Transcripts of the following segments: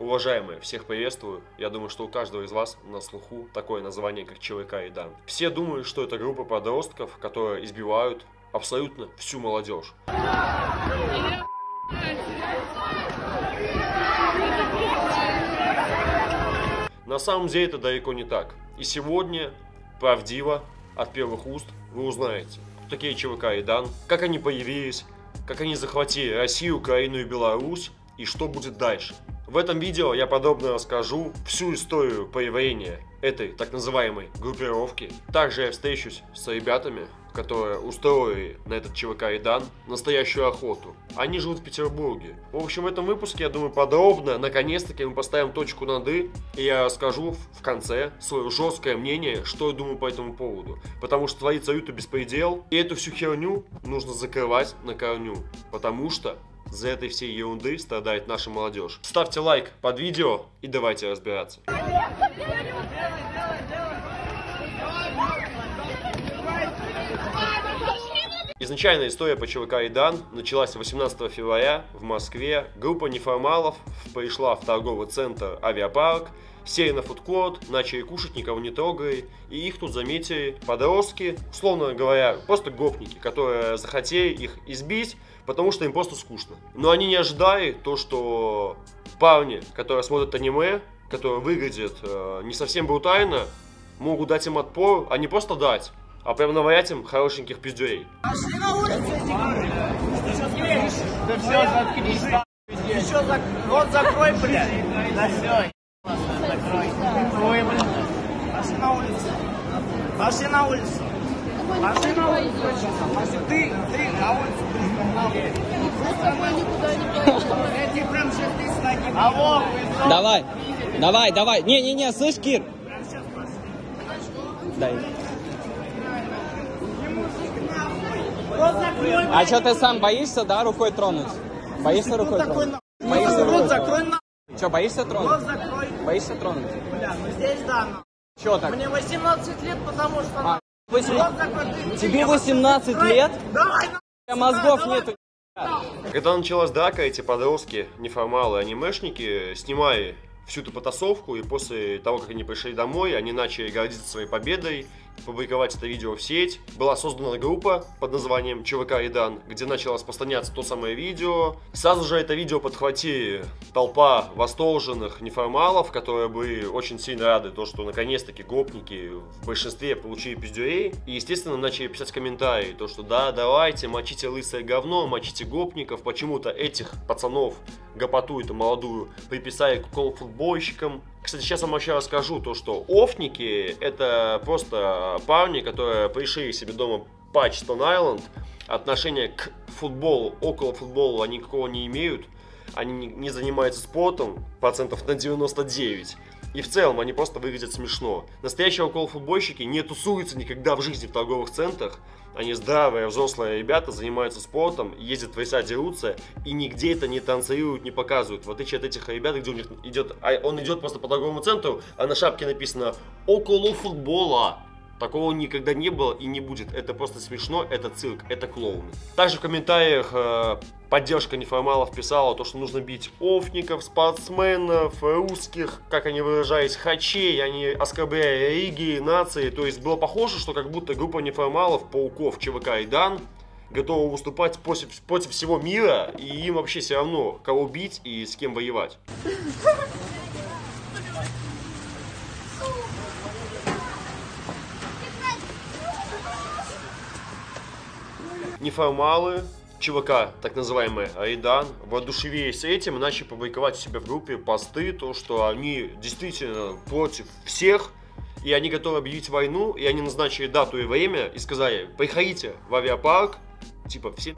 Уважаемые, всех приветствую. Я думаю, что у каждого из вас на слуху такое название, как ЧВК и Дан. Все думают, что это группа подростков, которые избивают абсолютно всю молодежь. На самом деле это далеко не так. И сегодня, правдиво, от первых уст, вы узнаете, кто такие ЧВК и Дан, как они появились, как они захватили Россию, Украину и Беларусь, и что будет дальше. В этом видео я подробно расскажу всю историю появления этой так называемой группировки. Также я встречусь с ребятами, которые устроили на этот ЧВК Идан настоящую охоту. Они живут в Петербурге. В общем, в этом выпуске, я думаю, подробно, наконец-таки мы поставим точку над «и», и я расскажу в конце свое жесткое мнение, что я думаю по этому поводу. Потому что творится лютый беспредел, и эту всю херню нужно закрывать на корню. Потому что за этой всей ерунды страдает наша молодежь. Ставьте лайк под видео и давайте разбираться. Изначально история по ЧВК Идан началась 18 февраля в Москве. Группа неформалов пришла в торговый центр «Авиапарк», сели на фудкорт, начали кушать, никого не трогая, и их тут заметили подростки, условно говоря, просто гопники, которые захотели их избить, потому что им просто скучно. Но они не ожидали то, что парни, которые смотрят аниме, которые выглядят э, не совсем брутально, могут дать им отпор, а не просто дать, а прям навалять им хорошеньких пиздюрей. Пошли на улицу. Пошли на улицу. Пошли на улицу. Ты, ты на улицу. Эти прям сейчас ты станешь. Алло, Давай, давай, давай. Не-не-не, слышь, Кир? Дай. А что ты сам боишься, да, рукой тронуть? Боишься рукой тронуть? Боишься рукой на... Что, боишься тронуть? Боишься тронуть? Бля, ну здесь да. Че так? Мне 18 лет, потому что... А, Рот 18 закрой, ты- Тебе я 18 закрой. лет? Давай. У тебя мозгов нету. Когда началась драка, эти подростки, неформалы, анимешники, снимали всю эту потасовку, и после того, как они пришли домой, они начали гордиться своей победой, публиковать это видео в сеть. Была создана группа под названием ЧВК Идан, где начало распространяться то самое видео. Сразу же это видео подхватили толпа восторженных неформалов, которые были очень сильно рады, то, что наконец-таки гопники в большинстве получили пиздюрей. И, естественно, начали писать комментарии, то, что да, давайте, мочите лысое говно, мочите гопников. Почему-то этих пацанов, гопоту эту молодую, приписали к футбольщикам. Кстати, сейчас вам вообще расскажу то, что офники это просто парни, которые пришли себе дома патч Stone Island, отношения к футболу, около футбола они никакого не имеют, они не занимаются спортом процентов на 99. И в целом они просто выглядят смешно. Настоящие околофутбольщики не тусуются никогда в жизни в торговых центрах. Они здравые, взрослые ребята, занимаются спортом, ездят в леса, дерутся, и нигде это не танцуют, не показывают. В отличие от этих ребят, где у них идет, а он идет просто по торговому центру, а на шапке написано «Около футбола». Такого никогда не было и не будет. Это просто смешно, это цирк, это клоуны. Также в комментариях э, поддержка неформалов писала то, что нужно бить офников, спортсменов, русских, как они выражались, хачей, они оскорбляя религии, нации. То есть было похоже, что как будто группа неформалов, пауков, ЧВК и Дан готова выступать против, против всего мира, и им вообще все равно, кого бить и с кем воевать. неформалы, ЧВК, так называемый Айдан, воодушевились этим начали публиковать у себя в группе посты, то, что они действительно против всех, и они готовы объявить войну, и они назначили дату и время, и сказали, приходите в авиапарк, типа, все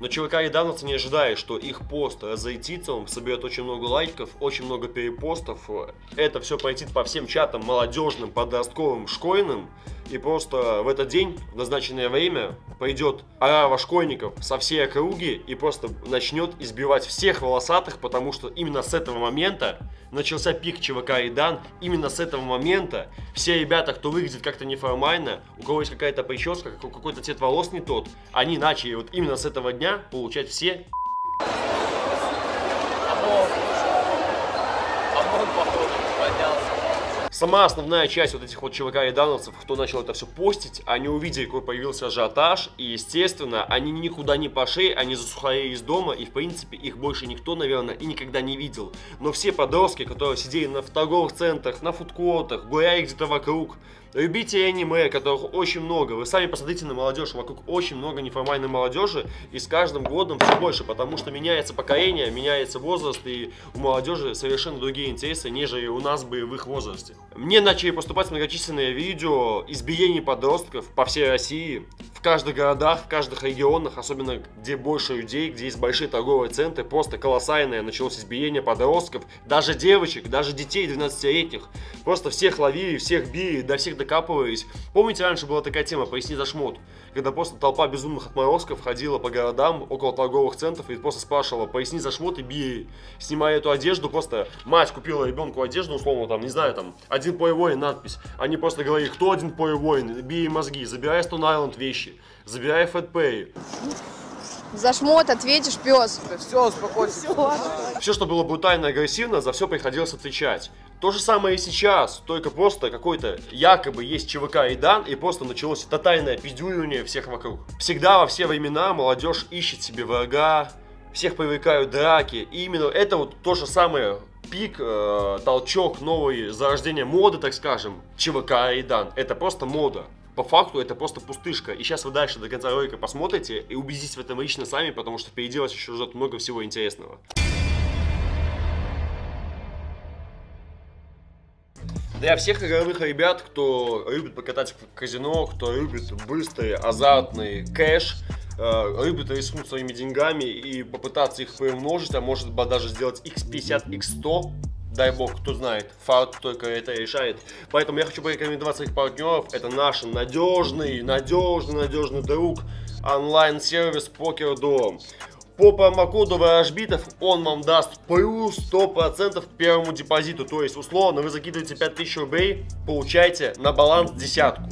но ЧВК Айдановцы не ожидая, что их пост разойтится, он соберет очень много лайков, очень много перепостов. Это все пойдет по всем чатам молодежным, подростковым, школьным. И просто в этот день, в назначенное время, пойдет орава школьников со всей округи и просто начнет избивать всех волосатых, потому что именно с этого момента начался пик ЧВК Идан. Именно с этого момента все ребята, кто выглядит как-то неформально, у кого есть какая-то прическа, какой- какой-то цвет волос не тот, они начали вот именно с этого дня получать все. Сама основная часть вот этих вот ЧВК и дановцев, кто начал это все постить, они увидели, какой появился ажиотаж, и, естественно, они никуда не пошли, они засухарили из дома, и, в принципе, их больше никто, наверное, и никогда не видел. Но все подростки, которые сидели на в торговых центрах, на фудкотах, гуляли где-то вокруг, любите аниме, которых очень много. Вы сами посмотрите на молодежь, вокруг очень много неформальной молодежи, и с каждым годом все больше, потому что меняется поколение, меняется возраст, и у молодежи совершенно другие интересы, нежели у нас бы в их возрасте. Мне начали поступать многочисленные видео избиений подростков по всей России, в каждых городах, в каждых регионах, особенно где больше людей, где есть большие торговые центры, просто колоссальное началось избиение подростков, даже девочек, даже детей 12-летних. Просто всех ловили, всех били, до всех докапывались. Помните, раньше была такая тема «Поясни за шмот», когда просто толпа безумных отморозков ходила по городам около торговых центров и просто спрашивала «Поясни за шмот» и бей. Снимая эту одежду, просто мать купила ребенку одежду, условно, там, не знаю, там, один пой воин надпись. Они просто говорили, кто один пой воин, бей мозги, забирай Stone Island вещи, забирай FatPay. За шмот ответишь, пес. Все, успокойся. Все, что было брутально и агрессивно, за все приходилось отвечать. То же самое и сейчас, только просто какой-то якобы есть ЧВК и Дан, и просто началось тотальное пиздюривание всех вокруг. Всегда во все времена молодежь ищет себе врага, всех привлекают драки, и именно это вот то же самое пик, э, толчок, новое зарождение моды, так скажем, ЧВК и Дан. Это просто мода. По факту это просто пустышка. И сейчас вы дальше до конца ролика посмотрите и убедитесь в этом лично сами, потому что впереди вас еще ждет много всего интересного. Для всех игровых ребят, кто любит покатать в казино, кто любит быстрый, азартный кэш, э, любит рискнуть своими деньгами и попытаться их приумножить, а может быть даже сделать x50, x100, дай бог, кто знает, фарт только это решает. Поэтому я хочу порекомендовать своих партнеров. Это наш надежный, надежный, надежный друг онлайн-сервис PokerDom. По промокоду Ворожбитов он вам даст плюс 100% к первому депозиту. То есть, условно, вы закидываете 5000 рублей, получаете на баланс десятку.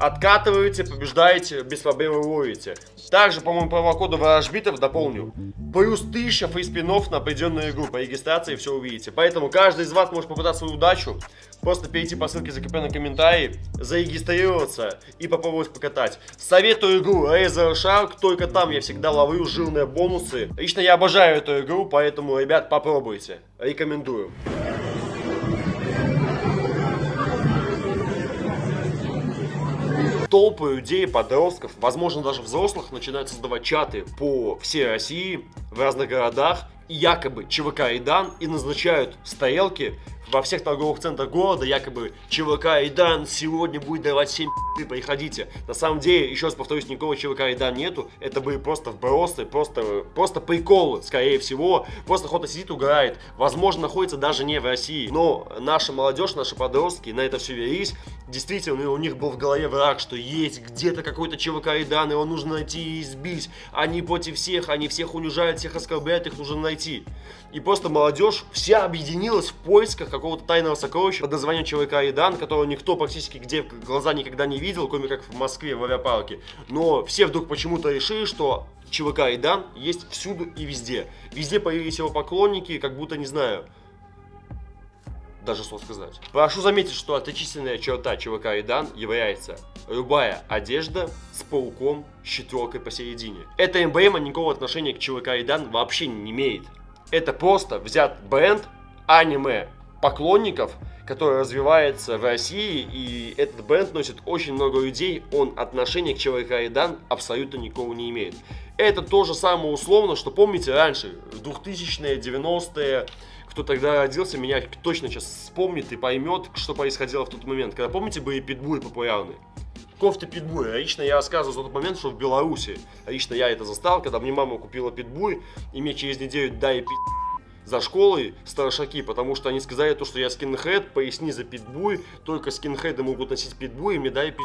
Откатываете, побеждаете, без проблем ловите. Также, по моему промокоду Ворожбитов дополню. Плюс 1000 фейспинов на определенную игру. По регистрации все увидите. Поэтому каждый из вас может попытать свою удачу. Просто перейти по ссылке, закрепленной комментарии, зарегистрироваться и попробовать покатать. Советую игру Razer Shark, только там я всегда ловлю жирные бонусы. Лично я обожаю эту игру, поэтому, ребят, попробуйте. Рекомендую. Толпы людей, подростков, возможно даже взрослых, начинают создавать чаты по всей России, в разных городах, и якобы ЧВК Дан и назначают стрелки во всех торговых центрах города, якобы ЧВК и Дан сегодня будет давать 7 пи, приходите. На самом деле, еще раз повторюсь, никакого ЧВК и Дан нету, это были просто вбросы, просто, просто приколы, скорее всего. Просто кто-то сидит, угорает. Возможно, находится даже не в России. Но наша молодежь, наши подростки на это все велись. Действительно, у них был в голове враг, что есть где-то какой-то ЧВК и Дан, его нужно найти и избить. Они против всех, они всех унижают, всех оскорбляют, их нужно найти. И просто молодежь вся объединилась в поисках какого-то тайного сокровища под названием ЧВК Идан, которого никто практически где глаза никогда не видел, кроме как в Москве в авиапарке. Но все вдруг почему-то решили, что ЧВК Идан есть всюду и везде. Везде появились его поклонники, как будто, не знаю, даже что сказать. Прошу заметить, что отличительная черта ЧВК Идан является любая одежда с пауком с четверкой посередине. Эта эмблема никакого отношения к ЧВК Идан вообще не имеет. Это просто взят бренд аниме поклонников, который развивается в России, и этот бренд носит очень много людей, он отношения к ЧВК Идан абсолютно никакого не имеет. Это то же самое условно, что помните раньше, в 2000-е, 90-е, кто тогда родился, меня точно сейчас вспомнит и поймет, что происходило в тот момент. Когда, помните, были питбуи популярны? кофты питбуй. Лично я рассказывал за тот момент, что в Беларуси, лично я это застал, когда мне мама купила питбуй, и мне через неделю дай пи за школой старшаки, потому что они сказали то, что я скинхед, поясни за питбуй, только скинхеды могут носить питбуй, и мне дай пи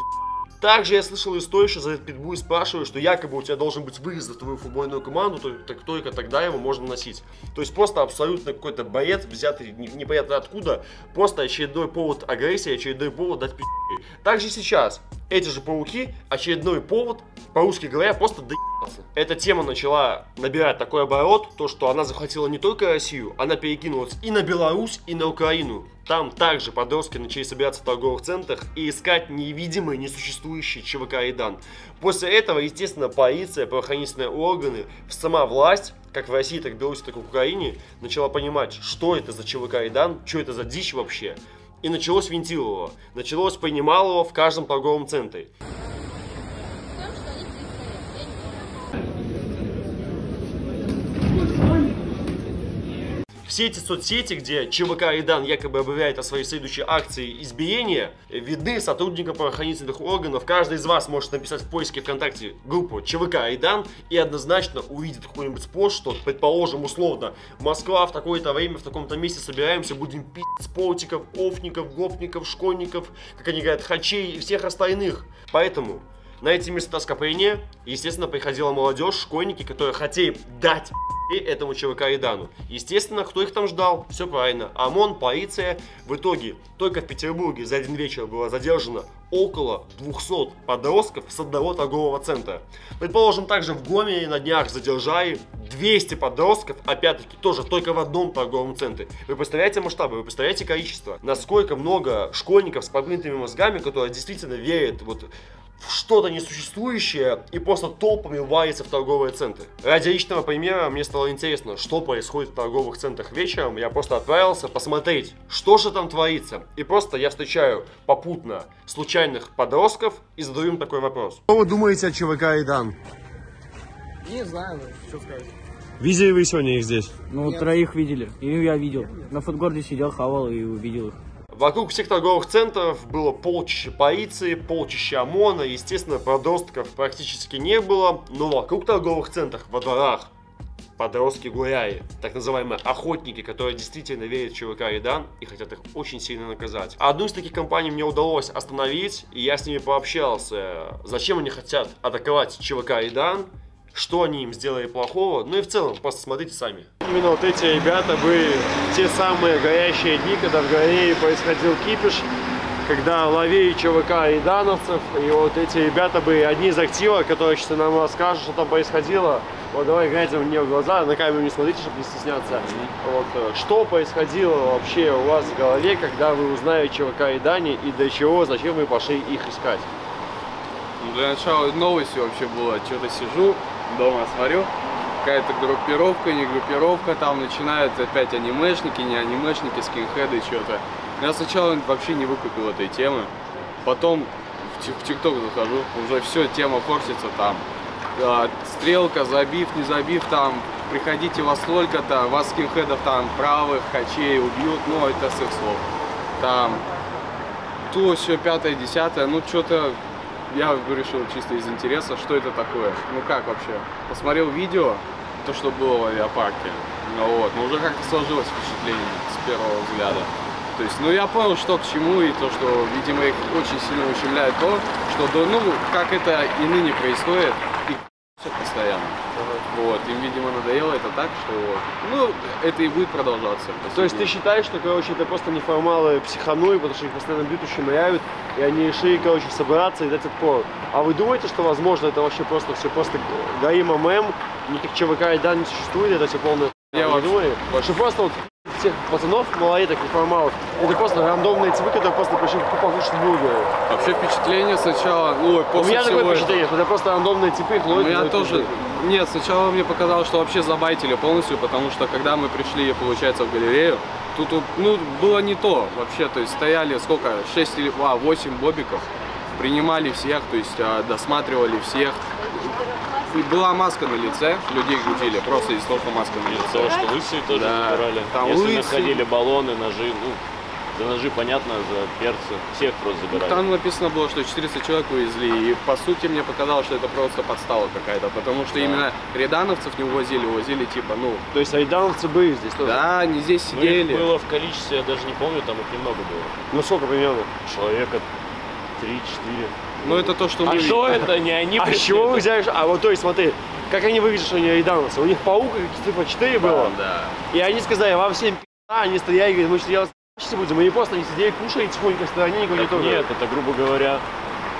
также я слышал историю, что за этот питбуй спрашивают, что якобы у тебя должен быть выезд за твою футбольную команду, то, так только тогда его можно носить. То есть просто абсолютно какой-то боец, взятый непонятно откуда, просто очередной повод агрессии, очередной повод дать пи***. Также сейчас эти же пауки, очередной повод, по-русски говоря, просто доебаться. Эта тема начала набирать такой оборот, то что она захватила не только Россию, она перекинулась и на Беларусь, и на Украину. Там также подростки начали собираться в торговых центрах и искать невидимые, несуществующие ЧВК Идан. После этого, естественно, полиция, правоохранительные органы, сама власть, как в России, так в Беларуси, так и в Украине, начала понимать, что это за ЧВК Идан, что это за дичь вообще. И началось Вентилово. Началось Понималово в каждом торговом центре. Все эти соцсети, где ЧВК Идан якобы объявляет о своей следующей акции избиения, видны сотрудникам правоохранительных органов. Каждый из вас может написать в поиске ВКонтакте группу ЧВК Идан и однозначно увидит какой-нибудь пост, что, предположим, условно, Москва в такое-то время, в таком-то месте собираемся, будем пить полтиков, офников, гопников, школьников, как они говорят, хачей и всех остальных. Поэтому на эти места скопления, естественно, приходила молодежь, школьники, которые хотели дать и этому ЧВК Идану. Естественно, кто их там ждал? Все правильно. ОМОН, полиция. В итоге только в Петербурге за один вечер было задержано около 200 подростков с одного торгового центра. Предположим, также в Гомеле на днях задержали 200 подростков, опять-таки, тоже только в одном торговом центре. Вы представляете масштабы, вы представляете количество? Насколько много школьников с поднятыми мозгами, которые действительно верят вот что-то несуществующее и просто толпами валится в торговые центры. Ради личного примера мне стало интересно, что происходит в торговых центрах вечером. Я просто отправился посмотреть, что же там творится. И просто я встречаю попутно случайных подростков и задаю им такой вопрос. Что вы думаете о ЧВК Идан? Не знаю, что сказать. Видели вы сегодня их здесь? Ну, троих видели. И я видел. На фудгорде сидел, хавал и увидел их. Вокруг всех торговых центров было полчища полиции, полчища ОМОНа, естественно, подростков практически не было, но вокруг торговых центров, во дворах, подростки гуляли, так называемые охотники, которые действительно верят в ЧВК Идан и хотят их очень сильно наказать. Одну из таких компаний мне удалось остановить, и я с ними пообщался, зачем они хотят атаковать ЧВК Идан, что они им сделали плохого, ну и в целом, просто смотрите сами. Именно вот эти ребята были те самые горящие дни, когда в Галерее происходил кипиш, когда ловили ЧВК и дановцев, и вот эти ребята были одни из активов, которые сейчас нам расскажут, что там происходило. Вот давай глядите мне в глаза, на камеру не смотрите, чтобы не стесняться. Вот, э, что происходило вообще у вас в голове, когда вы узнали ЧВК и Дани, и для чего, зачем вы пошли их искать? Для начала новости вообще было, что-то сижу, дома смотрю, какая-то группировка, не группировка, там начинают опять анимешники, не анимешники, скинхеды, что-то. Я сначала вообще не выкупил этой темы, потом в ТикТок захожу, уже все, тема форсится там. А, стрелка, забив, не забив, там, приходите во столько-то, вас скинхедов там правых, хачей убьют, ну, это с их слов. Там, то, все, пятое, десятое, ну, что-то я решил чисто из интереса, что это такое. Ну как вообще? Посмотрел видео, то, что было в авиапарке. Ну вот, но уже как-то сложилось впечатление с первого взгляда. То есть, ну я понял, что к чему, и то, что, видимо, их очень сильно ущемляет то, что, ну, как это и ныне происходит, и постоянно. Вот, им, видимо, надоело это так, что, ну, это и будет продолжаться. То есть ты считаешь, что, короче, это просто неформалы психанули, потому что их постоянно бьют, ущемляют, и они решили, короче, собраться и дать отпор. А вы думаете, что, возможно, это вообще просто все просто гаим ММ, никаких ЧВК и да не существует, это все полное... Я вообще- думали? Что просто вот всех пацанов, малолеток, неформалов, это просто рандомные типы, которые просто пришли покушать бургеры. Вообще впечатление сначала, ну, У после меня всего такое впечатление, что это просто рандомные типы, их Ну, ловят. я ловят, тоже... Нет, сначала мне показалось, что вообще забайтили полностью, потому что когда мы пришли, получается, в галерею, тут, ну, было не то вообще, то есть стояли сколько, 6 или а, 8 бобиков, принимали всех, то есть а, досматривали всех. И была маска на лице, людей грузили, просто из того, что маска на Из-за лице. того, что лысые тоже Да. забирали. Там Если лысые. находили баллоны, ножи, ну, за ножи понятно, за перцы, всех просто забирали. Там написано было, что 400 человек увезли, и по сути мне показалось, что это просто подстава какая-то, потому что именно рядановцев не увозили, увозили типа, ну, То есть айдановцы были здесь тоже? да, они здесь Ну, их сидели. было в количестве, я даже не помню, там их немного было. Ну сколько примерно? Человека 3-4. Ну это то, что А мы что видели. это? Не они А с чего вы взяли? что- А вот то есть смотри, как они выглядят, что они айдановцы? У них паук, цифра 4 было. Да. И они сказали, вам всем пи***а, они стояли, говорят, мы сейчас делать будем. Мы не просто не сидели, кушали тихонько стороне, никого не трогали. нет, это, грубо говоря,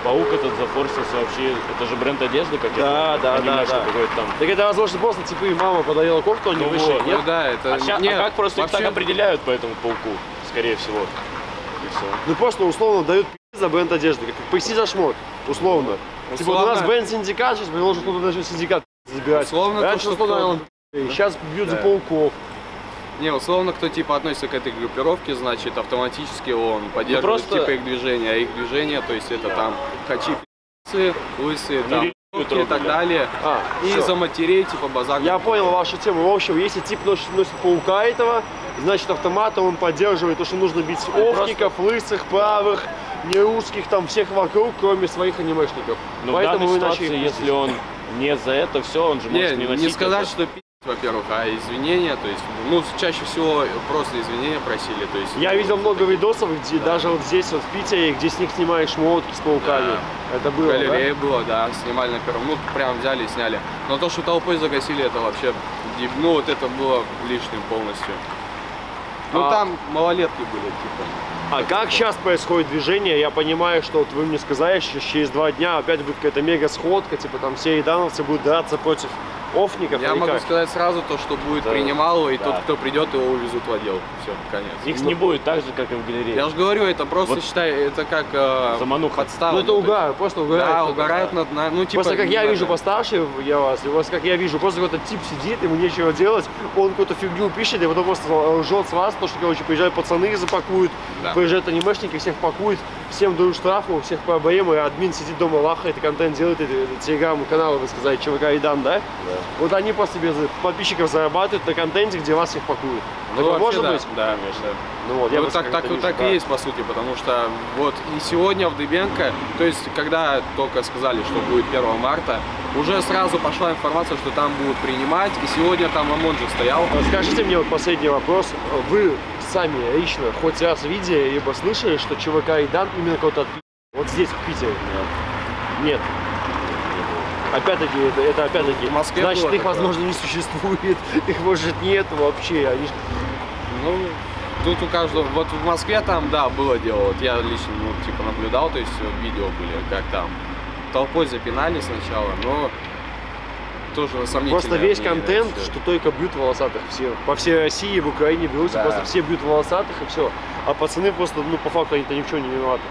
Паук этот зафорсился вообще, это же бренд одежды какой-то? Да, да, да, да. какой-то там. Так это, возможно, просто типа и мама подарила кофту, они Ну вышли, вот, нет? Ну да, это... А, ща- а нет, как просто их вообще- так определяют по этому пауку, скорее всего? И все. Ну просто условно дают за бренд одежды, как пойти за шмот, условно. Типа вот у нас Условно- бренд синдикат, сейчас предложил кто-то даже синдикат забирать. Условно то, Раньше что условно, кто- наверное, сейчас бьют за Да. пауков. Не, условно, кто типа относится к этой группировке, значит, автоматически он поддерживает просто- типа их движение, а их движение, то есть это там качи лысые, там, руки и так далее. А, И всё. за матерей, типа, базар. Я понял вашу тему. В общем, если тип носит, носит паука этого, значит автоматом он поддерживает то, что нужно бить овников, лысых, правых, нерусских, там всех вокруг, кроме своих анимешников. Но в Поэтому данной вы ситуации, начали- если он не за это все, он же Не, может не не, носить сказать, это. что во-первых, а извинения, то есть, ну, чаще всего просто извинения просили, то есть... Я видел много видосов, где даже вот здесь вот в Питере, где с них снимаешь шмотки с пауками. Это В было, да? галерее было, да, снимали на первом, ну, прям взяли и сняли. Но то, что толпой загасили, это вообще, ну, вот это было лишним полностью. Ну, А- там малолетки были, типа. А как сейчас происходит движение? Я понимаю, что вот вы мне сказали, что через два дня опять будет какая-то мега сходка, типа там все идановцы будут драться против офников. Я или могу как? сказать сразу то, что будет Да. принимал, и Да. тот, кто придет, его увезут в отдел. Все, конец. Их Ну, не будет так же, как и в галерее. Я же говорю, это просто Вот считай, это как э, Замануха. подстава. Ну это угар, просто угорают. Да, угорают над, на- ну типа. Просто как я вижу постарше я вас, и вас как я вижу, просто какой-то тип сидит, ему нечего делать, он какую-то фигню пишет, и потом просто лжет с вас, то, что, короче, приезжают пацаны и запакуют, Да. Приезжают анимешники, всех пакуют, всем дают штрафы, у всех проблемы, и админ сидит дома, лахает и контент делает, и телеграм-каналы, вы сказали, ЧВК и Дан, да? Вот они просто себе за- подписчиков зарабатывают на контенте, где вас всех пакуют. Ну, Такое может да, быть? Да, конечно. Ну вот, я Ну, так, так, это так вижу, и да. есть, по сути, потому что вот и сегодня в Дыбенко, то есть, когда только сказали, что будет 1 марта, уже сразу пошла информация, что там будут принимать, и сегодня там ОМОН же стоял. Скажите мне вот последний вопрос. Вы сами лично хоть раз видели, либо слышали, что ЧВК и Дан именно кого-то отпи***? Вот здесь, в Питере? Нет. Опять-таки, это, это опять-таки. Значит, их, такое. возможно, не существует. Их, может, нет вообще. Они Ну, тут у каждого, вот в Москве там, да, было дело, вот я лично, ну, типа, наблюдал, то есть э, видео были, как там толпой запинали сначала, но тоже сомнительно. Просто весь контент, что только бьют волосатых все. По всей России, в Украине, в Беларуси Да. просто все бьют волосатых и все. А пацаны просто, ну, по факту, они-то ни в чем не виноваты.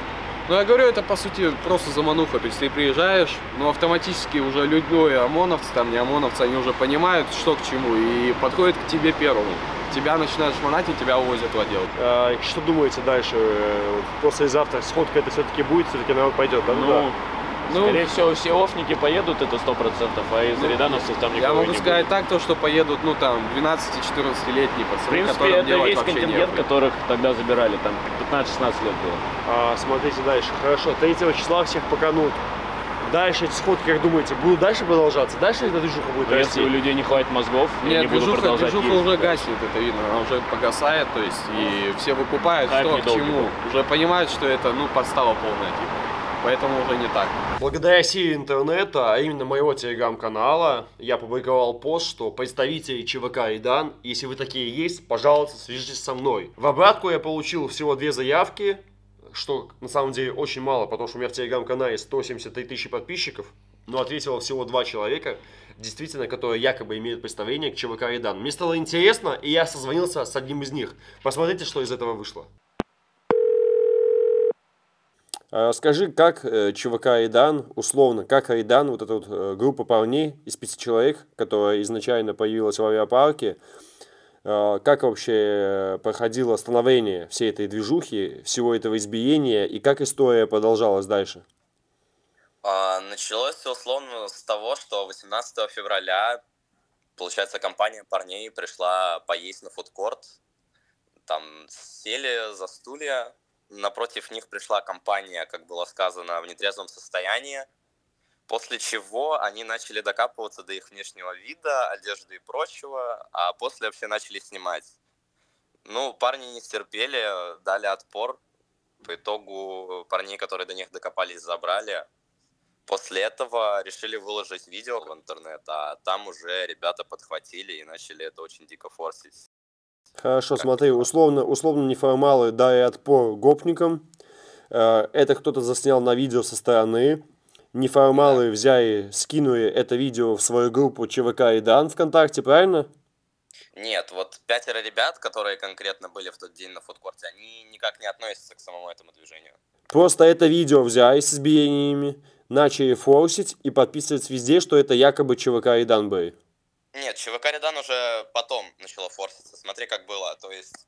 Ну, я говорю, это, по сути, просто замануха. То есть ты приезжаешь, но автоматически уже ну, и ОМОНовцы, там, не ОМОНовцы, они уже понимают, что к чему, и подходят к тебе первому. Тебя начинают шмонать, и тебя увозят в отдел. А, что думаете дальше? Э, Послезавтра сходка это все-таки будет, все-таки народ пойдет, да? Ну, Ну, скорее всего, все офники поедут, это сто процентов, а из рядановцев там никого я могу не сказать будет. так, то, что поедут, ну, там, 12-14-летние В пацаны, принципе, которым это вообще контингент, которых тогда забирали, там 15-16 лет было. А, смотрите дальше. Хорошо, 3 числа всех поканут. Дальше эти сходки, как думаете, будут дальше продолжаться? Дальше эта движуха будет Но расти? если у людей не хватит мозгов, Нет, не буду движуха, продолжать движуха ездить, уже да. гаснет, это видно, она уже погасает, то есть, и все выкупают, Хайп что к чему. был. Уже понимают, что это, ну, подстава полная, типа. Поэтому уже не так. Благодаря силе интернета, а именно моего телеграм-канала, я публиковал пост, что представители ЧВК и Дан, если вы такие есть, пожалуйста, свяжитесь со мной. В обратку я получил всего две заявки, что на самом деле очень мало, потому что у меня в телеграм-канале 173 тысячи подписчиков, но ответило всего два человека, действительно, которые якобы имеют представление к ЧВК и Дан. Мне стало интересно, и я созвонился с одним из них. Посмотрите, что из этого вышло. А Скажи, как э, ЧВК Айдан, условно, как Айдан, вот эта вот э, группа парней из пяти человек, которая изначально появилась в авиапарке, э, как вообще э, проходило становление всей этой движухи, всего этого избиения, и как история продолжалась дальше? А, Началось все условно с того, что 18 февраля, получается, компания парней пришла поесть на фудкорт. Там сели за стулья, напротив них пришла компания, как было сказано, в нетрезвом состоянии. После чего они начали докапываться до их внешнего вида, одежды и прочего, а после вообще начали снимать. Ну, парни не стерпели, дали отпор. По итогу парней, которые до них докопались, забрали. После этого решили выложить видео в интернет, а там уже ребята подхватили и начали это очень дико форсить. Хорошо, смотри, условно, условно неформалы дали отпор гопникам, э, это кто-то заснял на видео со стороны, неформалы взяли, скинули это видео в свою группу ЧВК и Дан ВКонтакте, правильно? Нет, вот пятеро ребят, которые конкретно были в тот день на фудкорте, они никак не относятся к самому этому движению. Просто это видео взяли с избиениями, начали форсить и подписывать везде, что это якобы ЧВК и Дан были. Нет, ЧВК Редан уже потом начало форситься. Смотри, как было. То есть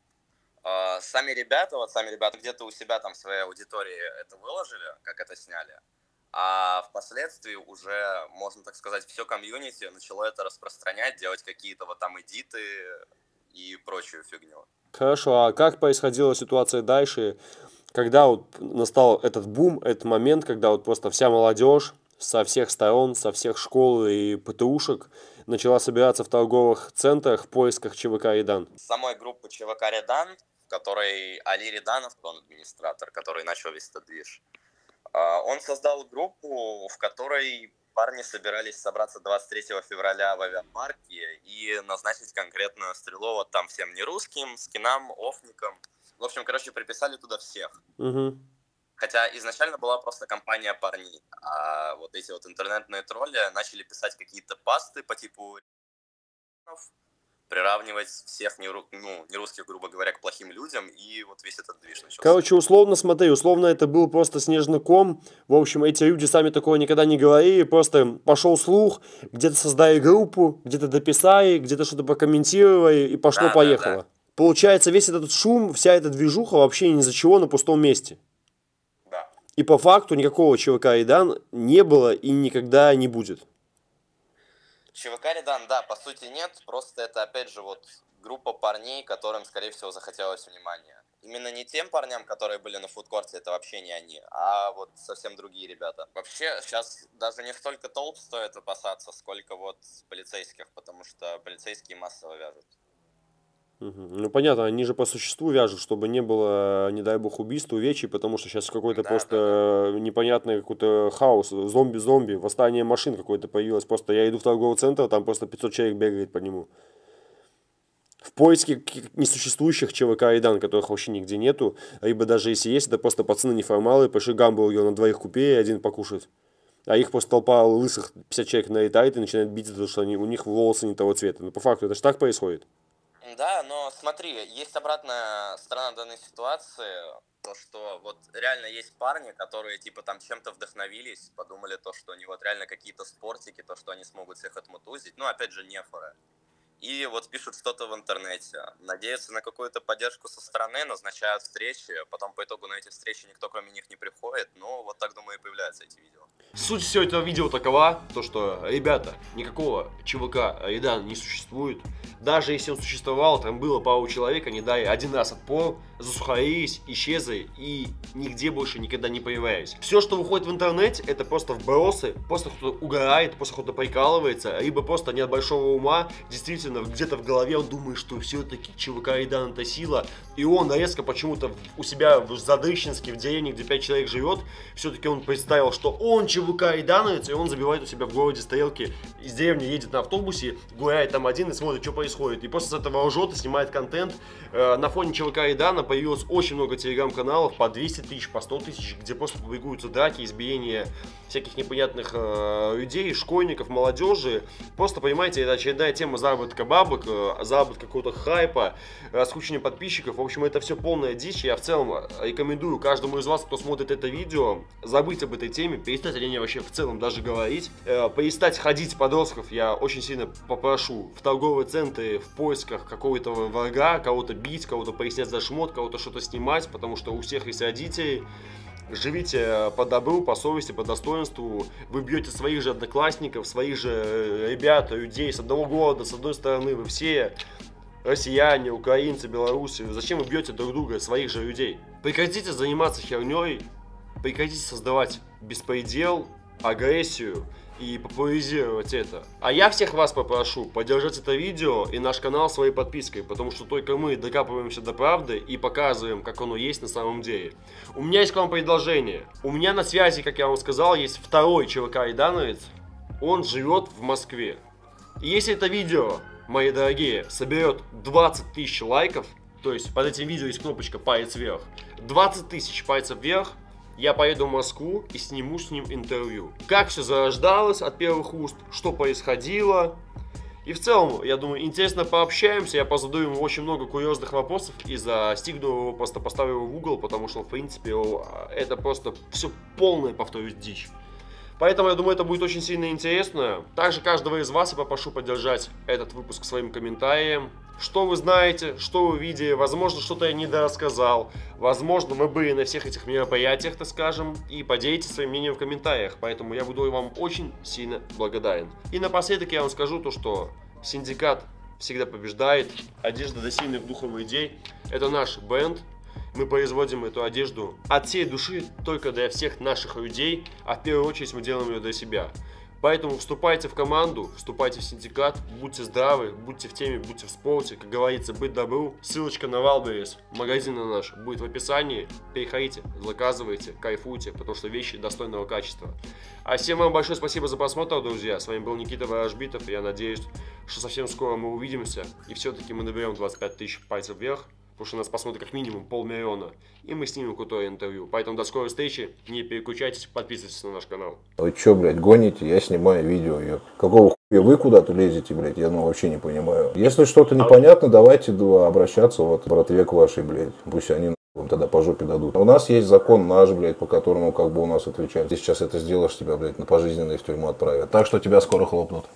э, сами ребята, вот сами ребята где-то у себя там в своей аудитории это выложили, как это сняли. А впоследствии уже, можно так сказать, все комьюнити начало это распространять, делать какие-то вот там эдиты и прочую фигню. Хорошо, а как происходила ситуация дальше, когда вот настал этот бум, этот момент, когда вот просто вся молодежь со всех сторон, со всех школ и ПТУшек начала собираться в торговых центрах в поисках ЧВК «Редан»? С самой группы ЧВК «Редан», в которой Али Реданов, он администратор, который начал весь этот движ, а, он создал группу, в которой парни собирались собраться 23 февраля в авиапарке и назначить конкретно Стрелова там всем не русским, скинам, офникам. В общем, короче, приписали туда всех. Угу. Хотя изначально была просто компания парней, а вот эти вот интернетные тролли начали писать какие-то пасты по типу приравнивать всех не, ну, не русских, грубо говоря, к плохим людям, и вот весь этот движ начался. Короче, условно, смотри, условно это был просто снежный ком, в общем, эти люди сами такого никогда не говорили, просто пошел слух, где-то создали группу, где-то дописали, где-то что-то прокомментировали, и пошло-поехало. Да, да, да. Получается, весь этот шум, вся эта движуха вообще ни за чего на пустом месте. И по факту никакого ЧВК Идан не было и никогда не будет. ЧВК Редан, да, по сути нет, просто это опять же вот группа парней, которым, скорее всего, захотелось внимания. Именно не тем парням, которые были на фудкорте, это вообще не они, а вот совсем другие ребята. Вообще, сейчас даже не столько толп стоит опасаться, сколько вот полицейских, потому что полицейские массово вяжут. Ну, понятно, они же по существу вяжут, чтобы не было, не дай бог, убийств, увечий, потому что сейчас какой-то да, просто да, да. непонятный какой-то хаос, зомби-зомби, восстание машин какое-то появилось. Просто я иду в торговый центр, там просто 500 человек бегает по нему. В поиске несуществующих ЧВК и дан, которых вообще нигде нету, либо даже если есть, это просто пацаны неформалы, пошли гамбургер на двоих купе и один покушать. А их просто толпа лысых 50 человек налетает и начинает бить за то, что они, у них волосы не того цвета. Но по факту это же так происходит. Да, но смотри, есть обратная сторона данной ситуации, то, что вот реально есть парни, которые типа там чем-то вдохновились, подумали то, что они вот реально какие-то спортики, то, что они смогут всех отмутузить, ну, опять же, нефоры и вот пишут что-то в интернете, надеются на какую-то поддержку со стороны, назначают встречи, потом по итогу на эти встречи никто кроме них не приходит, ну вот так, думаю, и появляются эти видео. Суть всего этого видео такова, то что, ребята, никакого ЧВК Редан не существует, даже если он существовал, там было пару человек, они дали один раз отпор, засухарились, исчезли и нигде больше никогда не появлялись. Все, что выходит в интернете, это просто вбросы, просто кто-то угорает, просто кто-то прикалывается, либо просто нет большого ума, действительно действительно где-то в голове он думает, что все-таки ЧВК Идан это сила, и он резко почему-то у себя в Задрыщенске, в деревне, где 5 человек живет, все-таки он представил, что он ЧВК Идановец, и он забивает у себя в городе стрелки, из деревни едет на автобусе, гуляет там один и смотрит, что происходит, и после этого лжет и снимает контент. Э, на фоне ЧВК Идана появилось очень много телеграм-каналов по 200 тысяч, по 100 тысяч, где просто публикуются драки, избиения всяких непонятных э, людей, школьников, молодежи. Просто, понимаете, это очередная тема заработка бабок, э, заработка какого-то хайпа, раскручивания подписчиков. В общем, это все полная дичь. Я в целом рекомендую каждому из вас, кто смотрит это видео, забыть об этой теме, перестать о ней вообще в целом даже говорить, э, перестать ходить подростков. Я очень сильно попрошу в торговые центры в поисках какого-то врага, кого-то бить, кого-то пояснять за шмот, кого-то что-то снимать, потому что у всех есть родители, живите по добру, по совести, по достоинству. Вы бьете своих же одноклассников, своих же э, ребят, людей с одного города, с одной стороны. Вы все россияне, украинцы, белорусы. Зачем вы бьете друг друга, своих же людей? Прекратите заниматься херней, прекратите создавать беспредел, агрессию и популяризировать это. А я всех вас попрошу поддержать это видео и наш канал своей подпиской, потому что только мы докапываемся до правды и показываем, как оно есть на самом деле. У меня есть к вам предложение. У меня на связи, как я вам сказал, есть второй ЧВК Идановец. Он живет в Москве. И если это видео, мои дорогие, соберет 20 тысяч лайков, то есть под этим видео есть кнопочка палец вверх, 20 тысяч пальцев вверх, я поеду в Москву и сниму с ним интервью. Как все зарождалось от первых уст, что происходило. И в целом, я думаю, интересно пообщаемся, я позадаю ему очень много курьезных вопросов и застигну его, просто поставлю его в угол, потому что, в принципе, это просто все полное, повторюсь, дичь. Поэтому я думаю, это будет очень сильно интересно. Также каждого из вас я попрошу поддержать этот выпуск своим комментарием. Что вы знаете, что вы видели, возможно, что-то я недорассказал, возможно, вы были на всех этих мероприятиях, так скажем, и поделитесь своим мнением в комментариях, поэтому я буду вам очень сильно благодарен. И напоследок я вам скажу то, что синдикат всегда побеждает, одежда до сильных духом идей, это наш бренд, мы производим эту одежду от всей души только для всех наших людей, а в первую очередь мы делаем ее для себя. Поэтому вступайте в команду, вступайте в синдикат, будьте здравы, будьте в теме, будьте в спорте. Как говорится, быть добру. Ссылочка на Wildberries, магазин наш, будет в описании. Переходите, заказывайте, кайфуйте, потому что вещи достойного качества. А всем вам большое спасибо за просмотр, друзья. С вами был Никита Ворожбитов. Я надеюсь, что совсем скоро мы увидимся. И все-таки мы наберем 25 тысяч пальцев вверх потому что нас посмотрит как минимум полмиллиона, и мы снимем крутое интервью. Поэтому до скорой встречи, не переключайтесь, подписывайтесь на наш канал. Вы чё, блядь, гоните? Я снимаю видео, ё. Какого хуя вы куда-то лезете, блядь? Я ну вообще не понимаю. Если что-то непонятно, давайте обращаться вот к братве к вашей, блядь. Пусть они вам тогда по жопе дадут. У нас есть закон наш, блядь, по которому как бы у нас отвечают. Ты сейчас это сделаешь, тебя, блядь, на пожизненное в тюрьму отправят. Так что тебя скоро хлопнут.